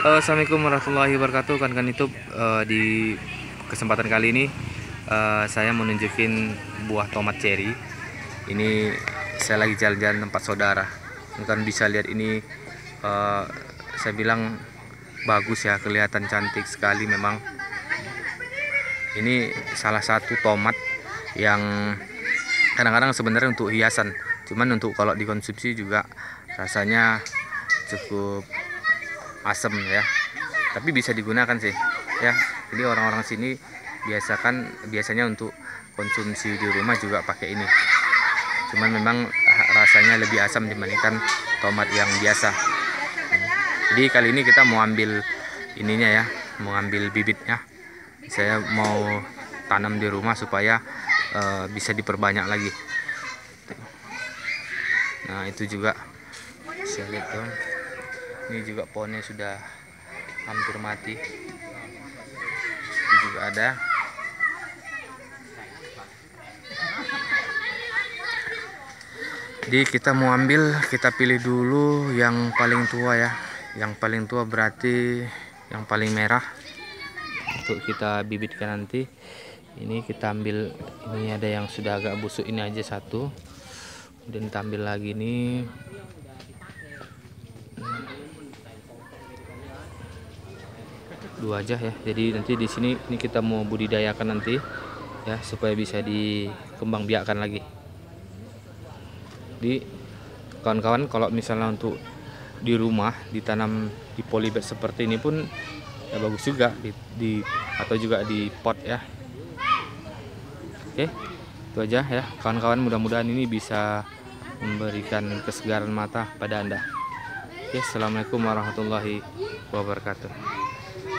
Eh, Assalamualaikum warahmatullahi wabarakatuh kan kan Eh, di kesempatan kali ini eh, saya mau nunjukin buah tomat cherry. Ini saya lagi jalan-jalan tempat saudara. Kan bisa lihat ini eh, saya bilang bagus ya kelihatan cantik sekali memang. Ini salah satu tomat yang kadang-kadang sebenarnya untuk hiasan. Cuman untuk kalau dikonsumsi juga rasanya cukup asam ya. Tapi bisa digunakan sih ya. Jadi orang-orang sini biasakan biasanya untuk konsumsi di rumah juga pakai ini. Cuman memang rasanya lebih asam dibandingkan tomat yang biasa. Jadi kali ini kita mau ambil ininya ya. Mau ambil bibitnya. Saya mau tanam di rumah supaya eh, bisa diperbanyak lagi. Nah itu juga. Saya lihat tuh ini juga pohonnya sudah hampir mati. Ini juga ada. Jadi kita mau ambil kita pilih dulu yang paling tua ya. Yang paling tua berarti yang paling merah. Untuk kita bibitkan nanti. Ini kita ambil ini ada yang sudah agak busuk ini aja satu. Kita ambil lagi nih dua aja ya. Jadi nanti di sini ini kita mau budidayakan nanti ya supaya bisa dikembang biakan lagi. Di kawan-kawan kalau misalnya untuk di rumah ditanam di polybag seperti ini pun ya bagus juga di, di atau juga di pot ya. Oke itu aja ya. Kawan-kawan mudah-mudahan ini bisa memberikan kesegaran mata pada anda. Oke assalamualaikum warahmatullahi wabarakatuh